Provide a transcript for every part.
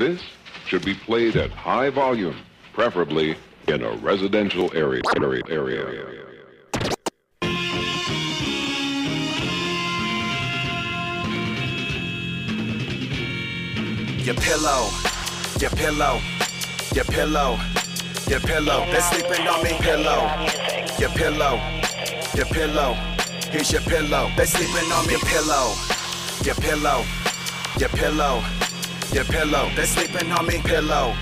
This should be played at high volume, preferably in a residential area. area, area. Your pillow, your pillow, your pillow, your pillow. They're sleeping on me, pillow. Your pillow, your pillow. Here's your pillow. They're sleeping on me, pillow. Your pillow, your pillow, your pillow. They're sleeping on me, pillow.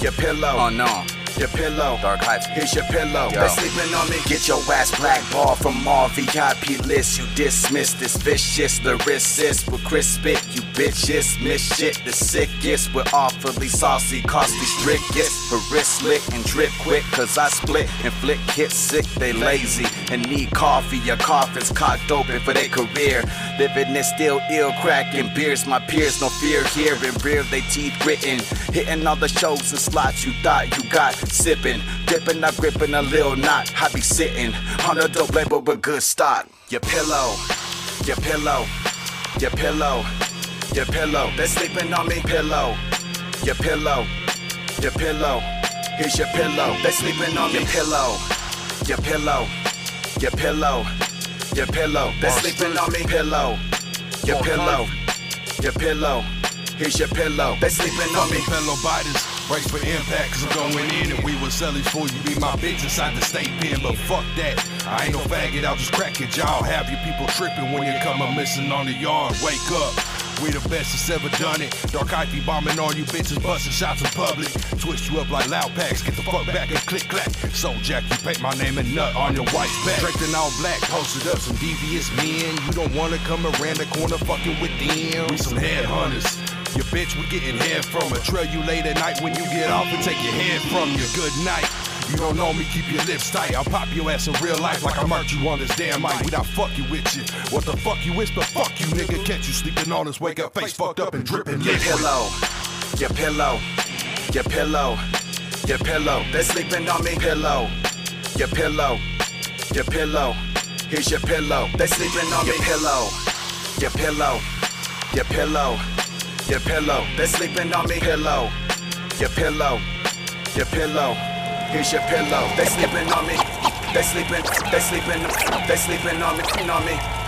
Your pillow. Oh no. Your pillow. Dark Hyphy. Here's your pillow. Yo. They're sleeping on me. Get your ass blackballed from all VIP lists. You dismiss this vicious lyricist with Chris spit. You bitches miss shit. The sickest. We're awfully saucy, costly, strictest. For wrist slick and drip quick. Cause I split and flick hit sick. They lazy and need coffee. Your coffins cocked open for their career. Living is still ill, cracking beers. My peers, no fear here. In rear, they teeth gritting. Hitting all the shows and slots you thought you got. Sipping, dipping, I gripping a little knot. I be sitting on a dope label with good stock. Your pillow, your pillow, your pillow, your pillow. They're sleeping on me, pillow. Your pillow, your pillow. Here's your pillow. They're sleeping on me, pillow. Your pillow, your pillow, your pillow. They're sleeping on me, pillow. Your pillow, your pillow. Here's your pillow. They're sleeping on me. fellow biters. Race for impact, cause I'm going in and we will sell these for you. Be my bitch inside the state pen, but fuck that. I ain't no faggot, I'll just crack it, y'all. Have you people tripping when you come up missing on the yard. Wake up. We the best that's ever done it. Dark IP bombing on you bitches, busting shots in public. Twist you up like loud packs, get the fuck back and click clack. So Jack, you paint my name and nut on your wife's back. Draped in all black, posted up some devious men. You don't wanna come around the corner fucking with them. We some headhunters. Your bitch, we getting head from her. Trail you late at night when you get off and take your head from you. Good night. You don't know me, keep your lips tight. I'll pop your ass in real life like I murked you on this damn mic. We not fuck you with you. What the fuck you whisper? Fuck you, nigga. Catch you sleeping on us, wake up, face fucked up and dripping Your pillow, your pillow, your pillow, your pillow. They're sleeping on me, pillow. Your pillow, your pillow. Here's your pillow. They're sleeping on me, pillow. Your pillow, your pillow, your pillow. Your pillow, they're sleeping on me, pillow. Your pillow, your pillow. Here's your pillow. They're sleeping on me. They're sleeping, they sleeping, they sleeping on me, on me.